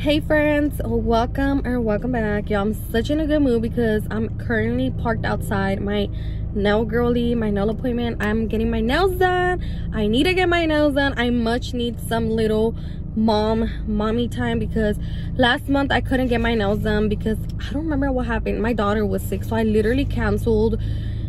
hey friends. Welcome or welcome back. Y'all i'm such in a good mood because i'm currently parked outside my nail girly my nail appointment. I'm getting my nails done. I need to get my nails done. I much need some little mom mommy time because last month i couldn't get my nails done because i don't remember what happened. My daughter was sick so i literally canceled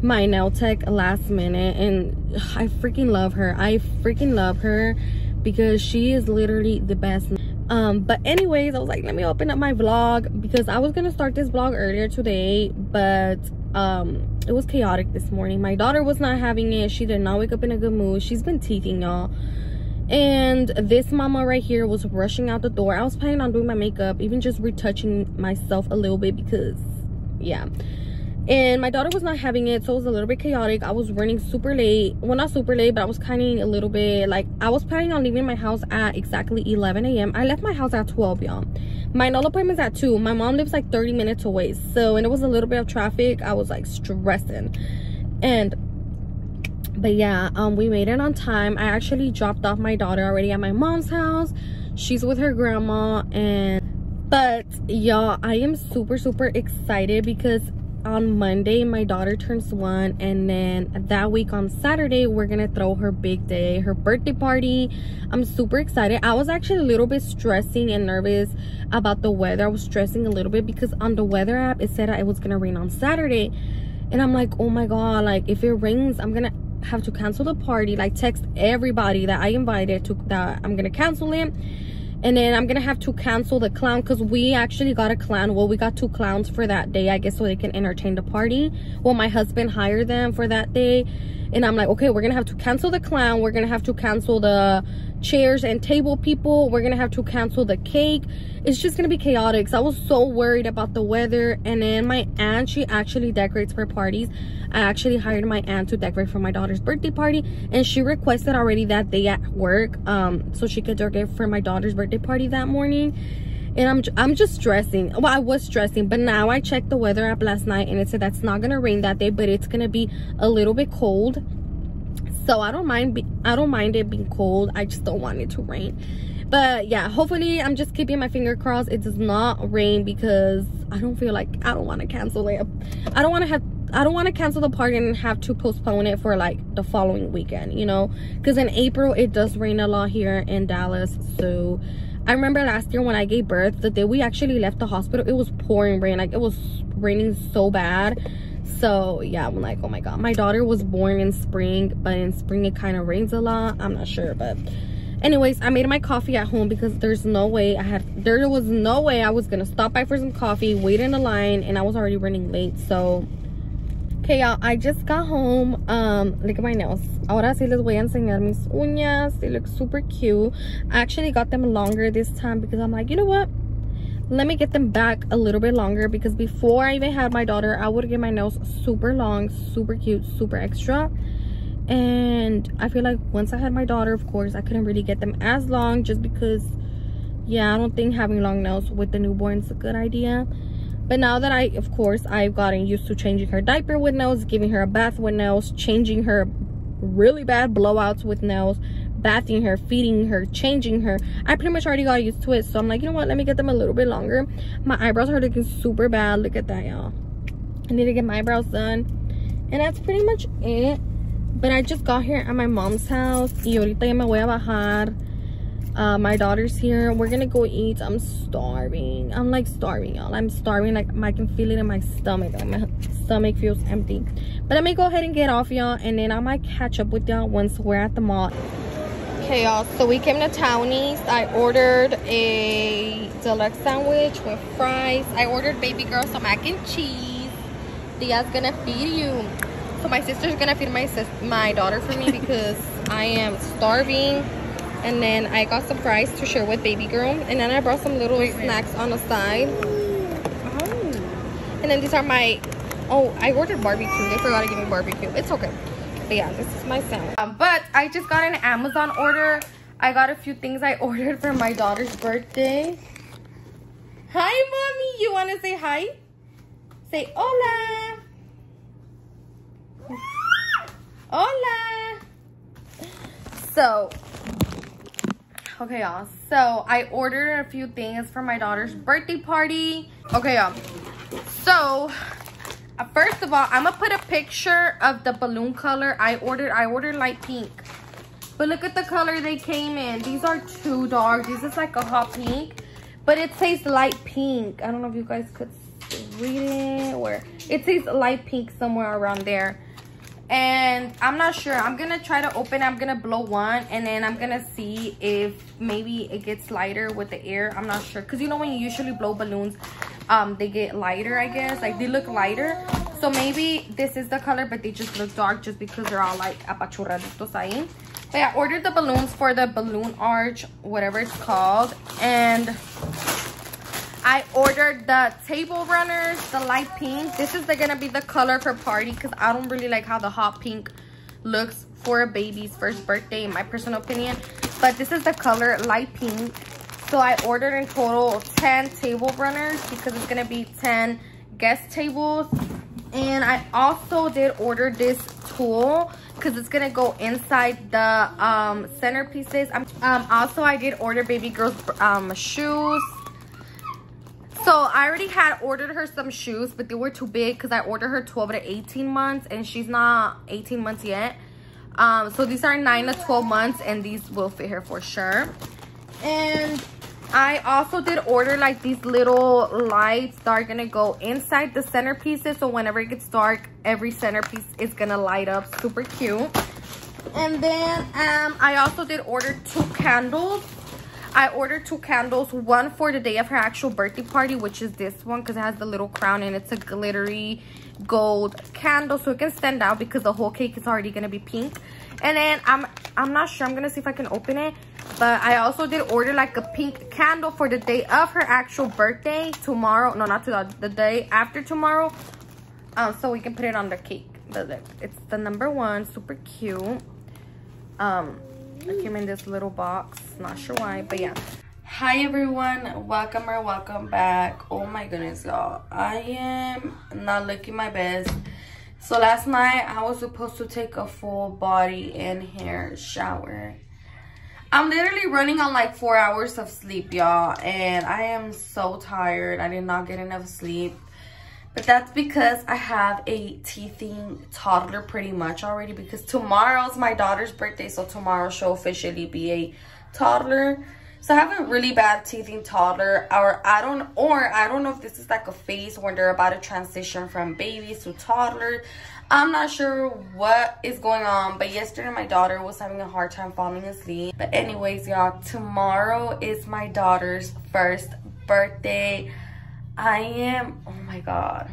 my nail tech last minute and i freaking love her. I freaking love her because she is literally the best um but anyways i was like let me open up my vlog because i was gonna start this vlog earlier today but um it was chaotic this morning. My daughter was not having it. She did not wake up in a good mood. She's been teething y'all. And this mama right here was rushing out the door. I was planning on doing my makeup even just retouching myself a little bit because yeah and my daughter was not having it so it was a little bit chaotic. I was running super late. Well not super late but i was kind of a little bit like i was planning on leaving my house at exactly 11 a.m i left my house at 12 y'all. My nail appointment's at 2 my mom lives like 30 minutes away. So and it was a little bit of traffic. I was like stressing. And but yeah um we made it on time. I actually dropped off my daughter already at my mom's house. She's with her grandma and but y'all i am super super excited because on Monday, my daughter turns one, and then that week on Saturday, we're gonna throw her big day, her birthday party. I'm super excited. I was actually a little bit stressing and nervous about the weather. I was stressing a little bit because on the weather app, it said it was gonna rain on Saturday, and I'm like, oh my god, like if it rains, I'm gonna have to cancel the party. Like text everybody that I invited to that I'm gonna cancel it and then i'm gonna have to cancel the clown because we actually got a clown. Well we got two clowns for that day i guess so they can entertain the party. Well my husband hired them for that day. And i'm like okay we're gonna have to cancel the clown. We're gonna have to cancel the chairs and table people we're gonna have to cancel the cake. It's just gonna be chaotic. So i was so worried about the weather and then my aunt she actually decorates for parties. I actually hired my aunt to decorate for my daughter's birthday party and she requested already that day at work um so she could decorate for my daughter's birthday party that morning. And I'm I'm just stressing. Well, I was stressing, but now I checked the weather app last night and it said that's not gonna rain that day, but it's gonna be a little bit cold so i don't mind be i don't mind it being cold. I just don't want it to rain. But yeah hopefully i'm just keeping my finger crossed. It does not rain because i don't feel like i don't want to cancel it. I don't want to have I don't want to cancel the party and have to postpone it for like the following weekend, you know, because in April it does rain a lot here in Dallas. So I remember last year when I gave birth, the day we actually left the hospital, it was pouring rain, like it was raining so bad so yeah i'm like oh my god. My daughter was born in spring but in spring it kind of rains a lot. I'm not sure but anyways i made my coffee at home because there's no way i had there was no way i was gonna stop by for some coffee wait in the line and i was already running late. So okay y'all i just got home. Um look at my nails. Ahora sí les voy a enseñar mis uñas. They look super cute. I actually got them longer this time because i'm like you know what let me get them back a little bit longer because before i even had my daughter i would get my nails super long super cute super extra. And i feel like once i had my daughter of course i couldn't really get them as long just because yeah i don't think having long nails with the newborn is a good idea. But now that i of course i've gotten used to changing her diaper with nails giving her a bath with nails changing her really bad blowouts with nails bathing her, feeding her, changing her. I pretty much already got used to it. So I'm like, you know what? Let me get them a little bit longer. My eyebrows are looking super bad. Look at that, y'all. I need to get my eyebrows done. And that's pretty much it. But I just got here at my mom's house. Y ahorita ya me voy a bajar. Uh, my daughter's here. We're gonna go eat. I'm starving. I'm like starving, y'all. I'm starving. Like I can feel it in my stomach. Like my stomach feels empty. But let me go ahead and get off, y'all. And then I might catch up with y'all once we're at the mall. Okay, y'all, so we came to Townies. I ordered a deluxe sandwich with fries. I ordered baby girl some mac and cheese. Dia's gonna feed you. So my sister's gonna feed my sis my daughter for me because I am starving. And then I got some fries to share with baby girl. And then I brought some little snacks on the side. Oh. And then these are my, oh, I ordered barbecue. They forgot to give me barbecue. It's okay. But yeah, this is my sandwich. Um, but I just got an Amazon order. I got a few things I ordered for my daughter's birthday. Hi, mommy. You want to say hi? Say hola. Hola. So, Okay, y'all. So I ordered a few things for my daughter's birthday party. Okay, y'all. So uh, first of all, I'm gonna put a picture of the balloon color I ordered. I ordered light pink. But look at the color they came in. These are too dark. This is like a hot pink. But it says light pink. I don't know if you guys could read it or it says light pink somewhere around there and i'm not sure i'm gonna try to open i'm gonna blow one and then i'm gonna see if maybe it gets lighter with the air i'm not sure because you know when you usually blow balloons um they get lighter i guess like they look lighter so maybe this is the color but they just look dark just because they're all like apachurraditos ahí but yeah, I ordered the balloons for the balloon arch whatever it's called and I ordered the table runners, the light pink. This is the, gonna be the color for party because I don't really like how the hot pink looks for a baby's first birthday in my personal opinion. But this is the color light pink. So I ordered in total 10 table runners because it's gonna be 10 guest tables. And I also did order this tulle because it's gonna go inside the um, centerpieces. Um, also, I did order baby girl's um, shoes so I already had ordered her some shoes, but they were too big because I ordered her 12 to 18 months and she's not 18 months yet. Um, so these are 9 to 12 months and these will fit her for sure. And I also did order like these little lights that are to go inside the centerpieces. So whenever it gets dark, every centerpiece is to light up super cute. And then um, I also did order two candles I ordered two candles, one for the day of her actual birthday party, which is this one because it has the little crown and it's a glittery gold candle so it can stand out because the whole cake is already going to be pink. And then I'm I'm not sure. I'm going to see if I can open it. But I also did order like a pink candle for the day of her actual birthday tomorrow. No, not today, the day after tomorrow. Um, so we can put it on the cake. But It's the number one, super cute. Um, came in this little box. Not sure why, but yeah. Hi everyone, welcome or welcome back. Oh my goodness, y'all. I am not looking my best. So last night I was supposed to take a full body and hair shower. I'm literally running on like four hours of sleep, y'all. And I am so tired. I did not get enough sleep. But that's because I have a teething toddler pretty much already because tomorrow's my daughter's birthday. So tomorrow she'll officially be a toddler. So I have a really bad teething toddler or I don't or I don't know if this is like a phase when they're about to transition from babies to toddler. I'm not sure what is going on, but yesterday my daughter was having a hard time falling asleep. But anyways, y'all, tomorrow is my daughter's first birthday. I am, oh my God.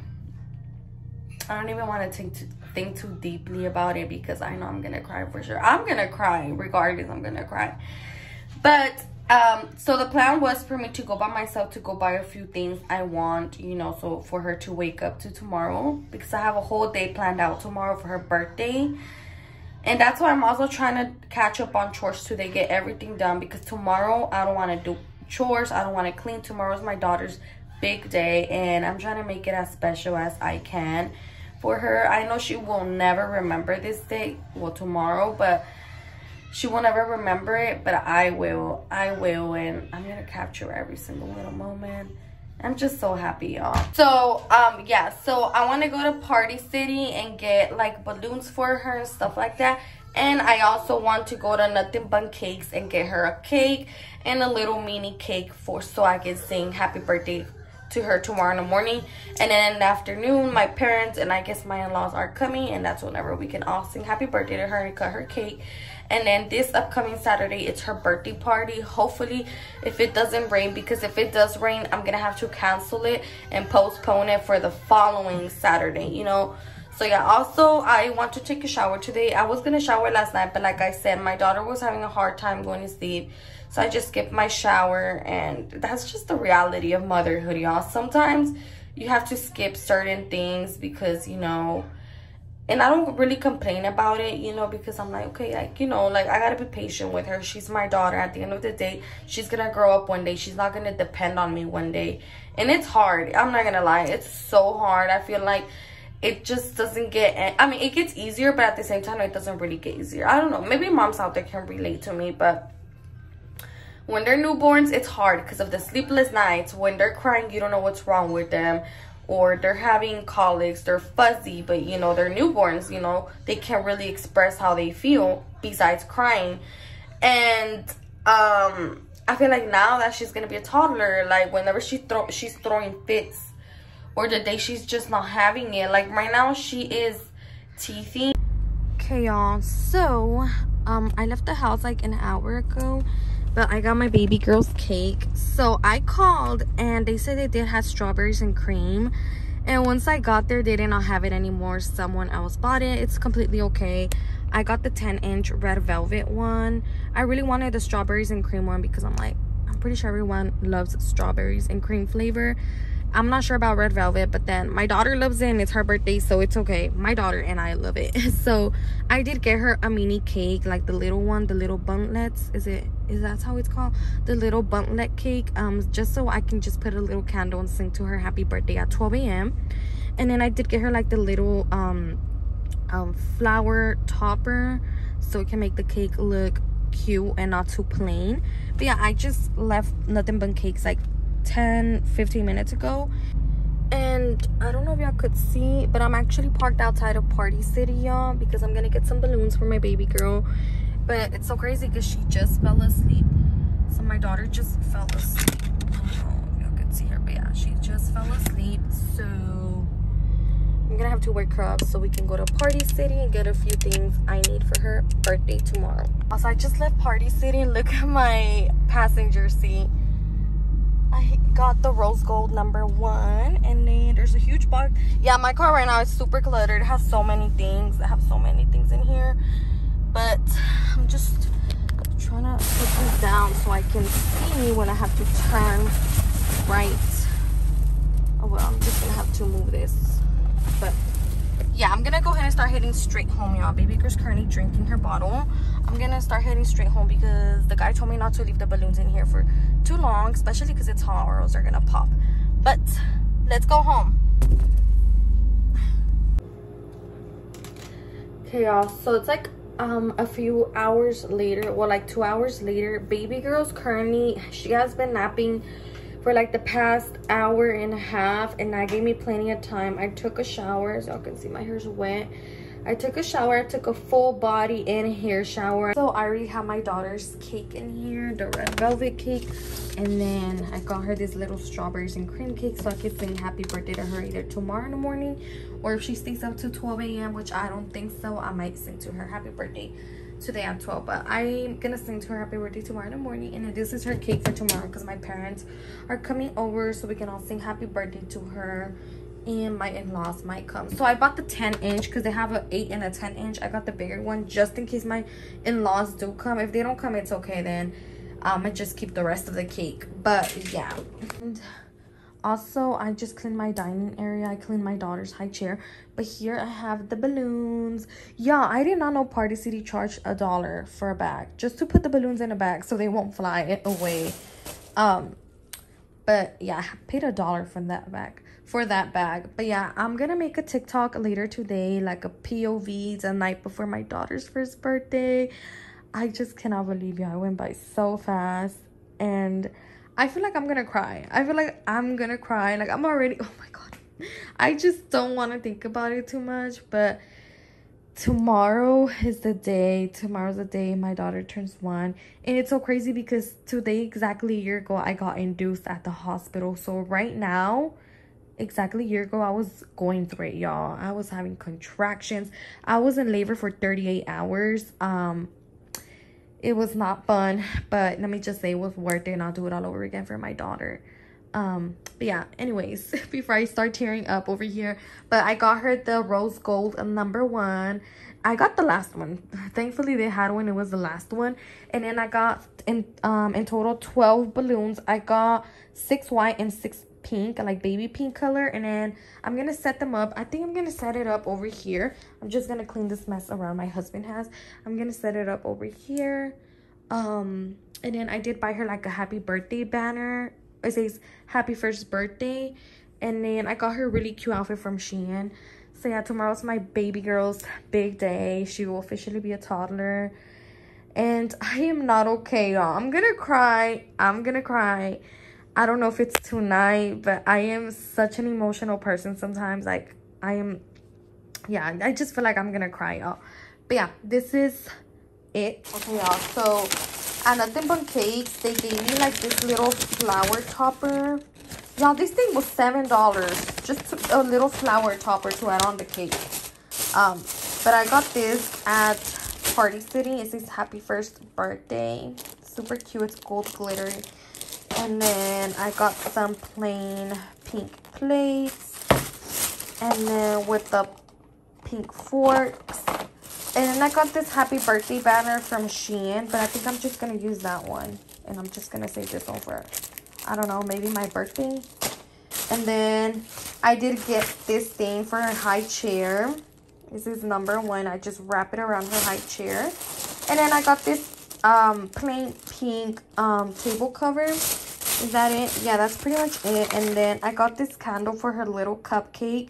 I don't even want to think, to think too deeply about it because I know I'm going to cry for sure. I'm going to cry regardless. I'm going to cry. But, um, so the plan was for me to go by myself to go buy a few things I want, you know, so for her to wake up to tomorrow because I have a whole day planned out tomorrow for her birthday. And that's why I'm also trying to catch up on chores today, get everything done because tomorrow I don't want to do chores. I don't want to clean. Tomorrow's my daughter's big day and I'm trying to make it as special as I can for her. I know she will never remember this day, well tomorrow, but she will never remember it, but I will. I will and I'm to capture every single little moment. I'm just so happy, y'all. So, um, yeah, so I want to go to Party City and get like balloons for her and stuff like that. And I also want to go to Nothing Bundt Cakes and get her a cake and a little mini cake for so I can sing happy birthday to her tomorrow in the morning. And then in the afternoon my parents and i guess my in-laws are coming and that's whenever we can all sing happy birthday to her and cut her cake. And then this upcoming saturday it's her birthday party. Hopefully if it doesn't rain because if it does rain i'm gonna have to cancel it and postpone it for the following saturday you know? So yeah also i want to take a shower today. I was gonna shower last night but like i said my daughter was having a hard time going to sleep so I just skip my shower and that's just the reality of motherhood, y'all. Sometimes you have to skip certain things because, you know, and I don't really complain about it, you know, because I'm like, okay, like, you know, like I gotta be patient with her. She's my daughter. At the end of the day, she's gonna grow up one day. She's not gonna depend on me one day. And it's hard. I'm not gonna lie. It's so hard. I feel like it just doesn't get, I mean, it gets easier, but at the same time, it doesn't really get easier. I don't know. Maybe moms out there can relate to me, but when they're newborns it's hard because of the sleepless nights. When they're crying you don't know what's wrong with them. Or they're having colics they're fuzzy but you know they're newborns you know they can't really express how they feel besides crying. And um i feel like now that she's gonna be a toddler like whenever she throw she's throwing fits or the day she's just not having it like right now she is teething. Okay y'all. So um i left the house like an hour ago but I got my baby girl's cake. So I called and they said they did have strawberries and cream. And once I got there, they did not have it anymore. Someone else bought it. It's completely okay. I got the 10 inch red velvet one. I really wanted the strawberries and cream one because I'm like, I'm pretty sure everyone loves strawberries and cream flavor. I'm not sure about red velvet, but then my daughter loves it and it's her birthday, so it's okay. My daughter and I love it. So I did get her a mini cake, like the little one, the little Bundtlets. Is it, is that how it's called? The little Bundtlet cake, um, just so I can just put a little candle and sing to her happy birthday at 12 a.m. And then I did get her like the little um, um, flower topper so it can make the cake look cute and not too plain. But yeah, I just left nothing bundt cakes like 10 15 minutes ago. And i don't know if y'all could see but i'm actually parked outside of party city y'all because i'm gonna get some balloons for my baby girl. But it's so crazy because she just fell asleep. So my daughter just fell asleep. Y'all could see her but yeah she just fell asleep. So i'm gonna have to wake her up so we can go to party city and get a few things i need for her birthday tomorrow. Also i just left party city and look at my passenger seat I got the rose gold number one and then there's a huge box. Yeah my car right now is super cluttered. It has so many things. I have so many things in here. But i'm just trying to put this down so i can see when i have to turn right. Oh well i'm just gonna have to move this. But i'm gonna go ahead and start heading straight home y'all. Baby girl's currently drinking her bottle. I'm gonna start heading straight home because the guy told me not to leave the balloons in here for too long especially because it's hot or else they're gonna pop. But let's go home. Okay y'all. So it's like um a few hours later well like two hours later baby girl's currently she has been napping for like the past hour and a half and that gave me plenty of time. I took a shower as y'all can see my hair's wet. I took a shower. I took a full body and hair shower. So i already have my daughter's cake in here the red velvet cake and then i got her this little strawberries and cream cake so i can sing happy birthday to her either tomorrow in the morning or if she stays up to 12 a.m which i don't think so i might sing to her happy birthday today at 12 but i'm gonna sing to her happy birthday tomorrow in the morning and this is her cake for tomorrow because my parents are coming over so we can all sing happy birthday to her and my in-laws might come. So i bought the 10 inch because they have an 8 and a 10 inch. I got the bigger one just in case my in-laws do come. If they don't come it's okay then. Um, i just keep the rest of the cake. But yeah. And also i just cleaned my dining area. I cleaned my daughter's high chair. But here i have the balloons. Yeah i did not know party city charged a dollar for a bag. Just to put the balloons in a bag so they won't fly away. Um but yeah i paid a dollar for that bag for that bag. But yeah i'm gonna make a tiktok later today like a pov the night before my daughter's first birthday. I just cannot believe you i went by so fast. And I feel like I'm gonna cry. I feel like I'm gonna cry. Like I'm already oh my god. I just don't want to think about it too much, but tomorrow is the day. Tomorrow's the day my daughter turns one. And it's so crazy because today exactly a year ago I got induced at the hospital. So right now, exactly a year ago, I was going through it, y'all. I was having contractions. I was in labor for 38 hours. Um it was not fun but let me just say it was worth it and i'll do it all over again for my daughter. Um but yeah anyways before i start tearing up over here but i got her the rose gold number one. I got the last one. Thankfully they had one. It was the last one. And then i got in um in total 12 balloons. I got six white and six pink like baby pink color and then i'm gonna set them up. I think i'm gonna set it up over here. I'm just gonna clean this mess around my husband has. I'm gonna set it up over here. Um and then i did buy her like a happy birthday banner. It says happy first birthday. And then i got her really cute outfit from shein. So yeah tomorrow's my baby girl's big day. She will officially be a toddler. And I am not okay, y'all. I'm gonna cry. I'm gonna cry. I don't know if it's tonight, but I am such an emotional person sometimes. Like, I am, yeah, I just feel like I'm gonna cry, y'all. But yeah, this is it. Okay, y'all. So, at Nothing Bundt Cakes, they gave me like this little flower topper. Y'all, this thing was $7. Just a little flower topper to add on the cake. Um, but I got this at Party City. It says happy first birthday. Super cute. It's gold glitter. And then I got some plain pink plates. And then with the pink forks. And then I got this happy birthday banner from Shein. But I think I'm just going to use that one. And I'm just going to save this over. I don't know, maybe my birthday. And then I did get this thing for her high chair. This is number one. I just wrap it around her high chair. And then I got this um, plain pink um, table cover. Is that it? Yeah, that's pretty much it. And then I got this candle for her little cupcake.